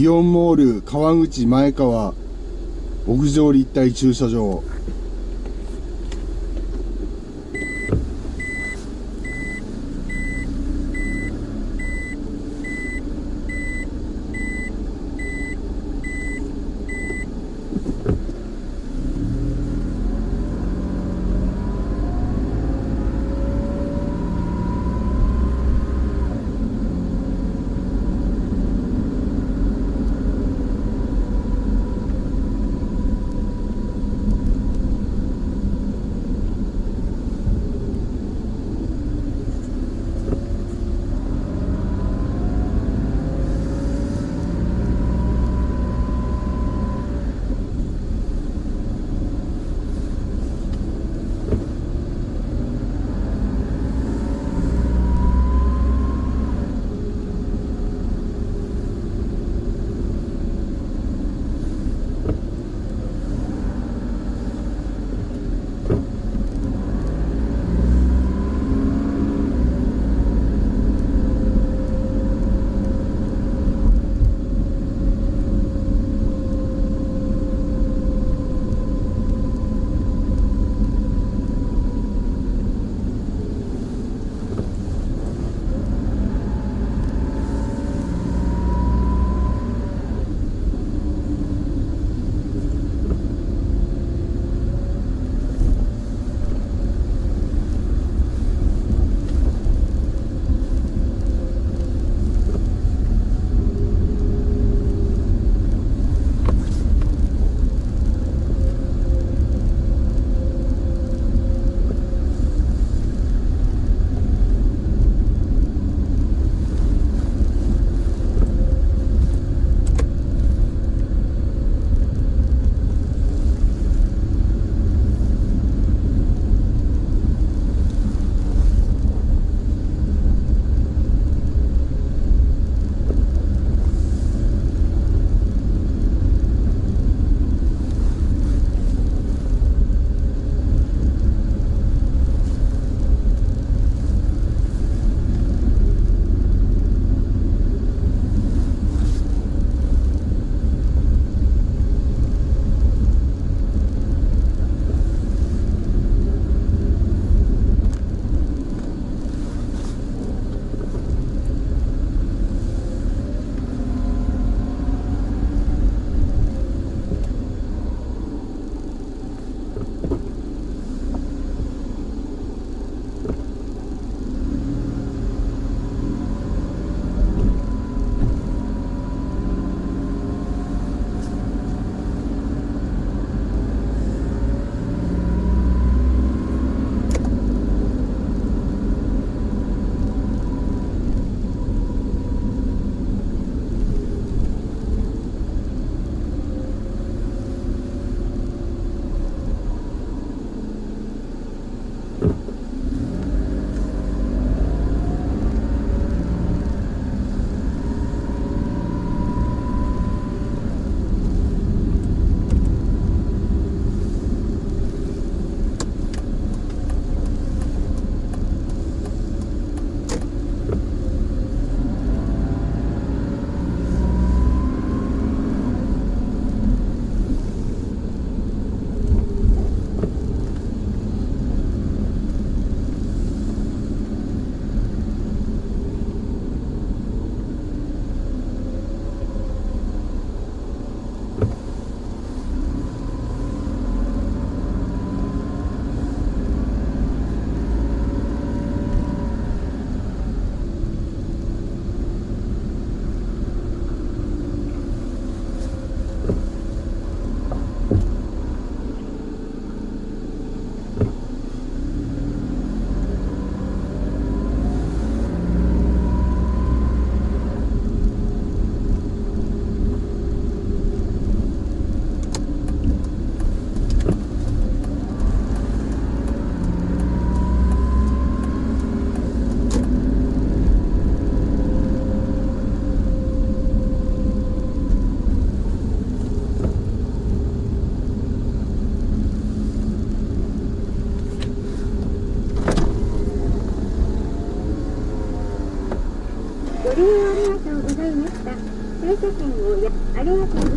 イオンモール川口前川屋上立体駐車場。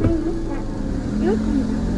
りが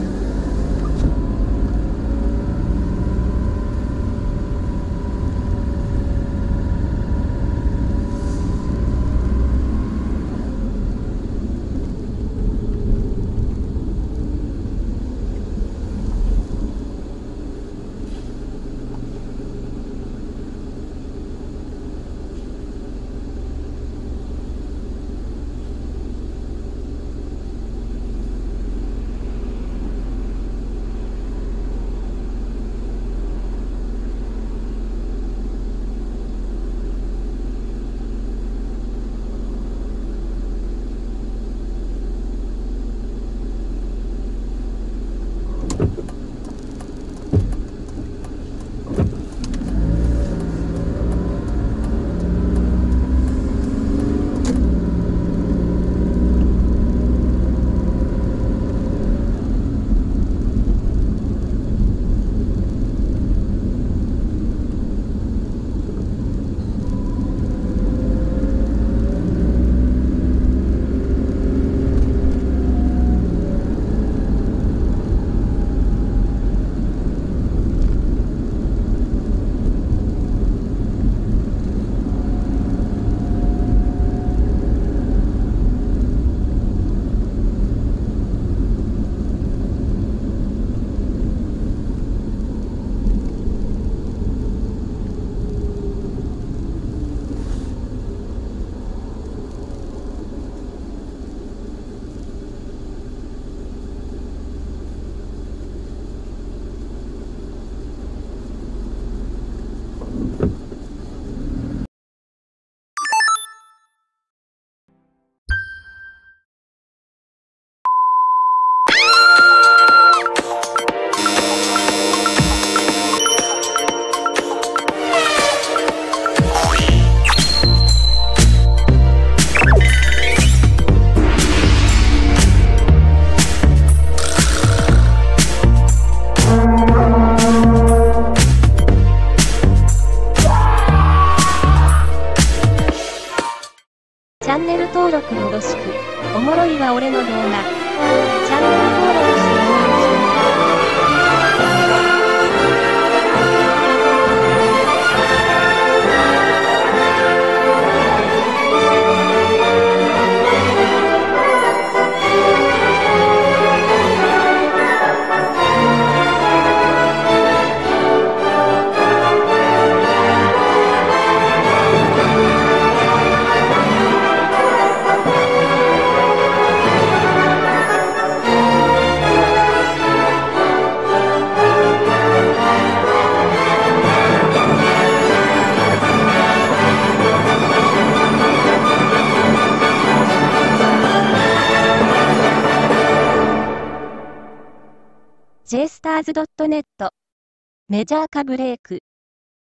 メジャー化ブレイク。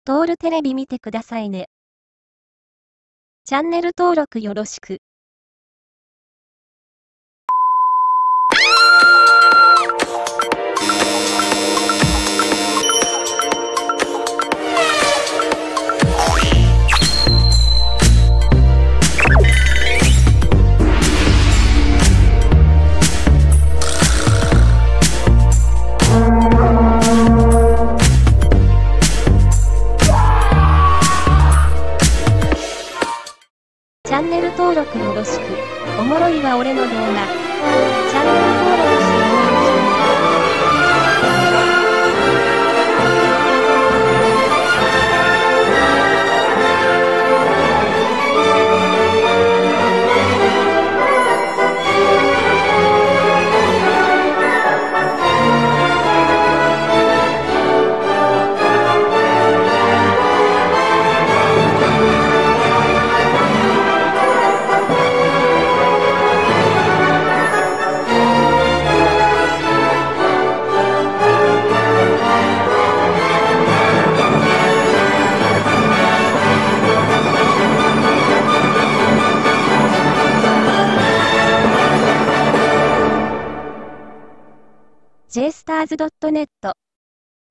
トールテレビ見てくださいね。チャンネル登録よろしく。チャンネル登録よろしく。おもろいは俺の動画。チャンネル登録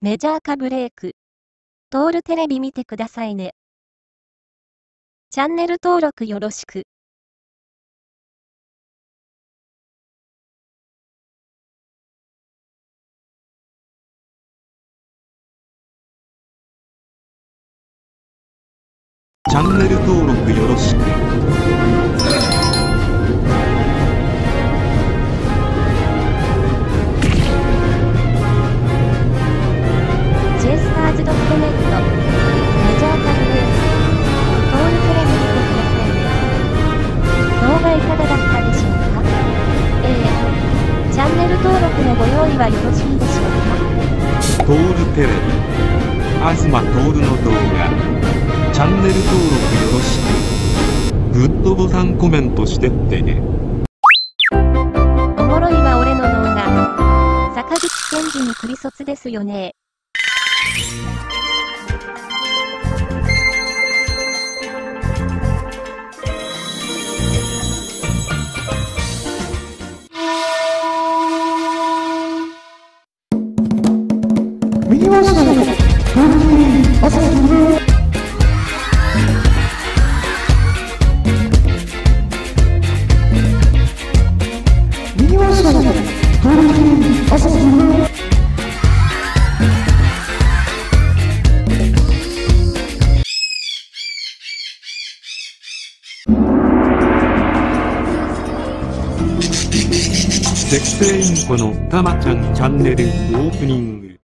メジャー化ブレイク。トールテレビ見てくださいね。チャンネル登録よろしく。チャンネル登録よろしく。いかがだったでしょうかええチャンネル登録のご用意はよろしいでしょうかトールテレビ。東トールの動画。チャンネル登録よろしく。グッドボタンコメントしてってね。おもろいわ俺の動画。坂口健二にクリソツですよね。このたまちゃんチャンネルオープニング。